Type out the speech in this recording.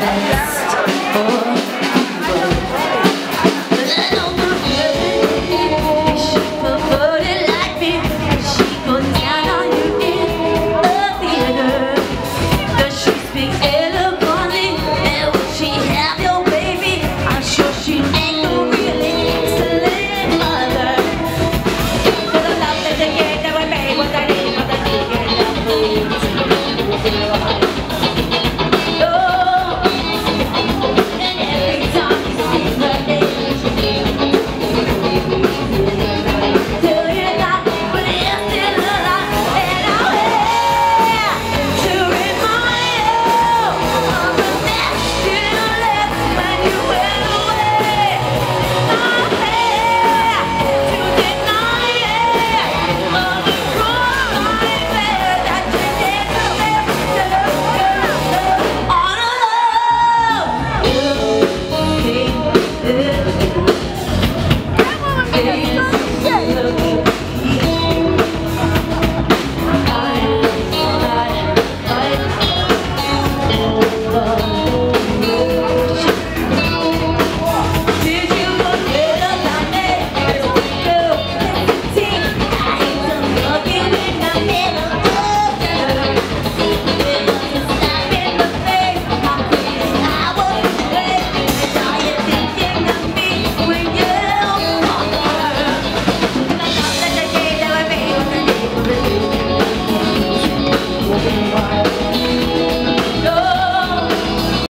best for day.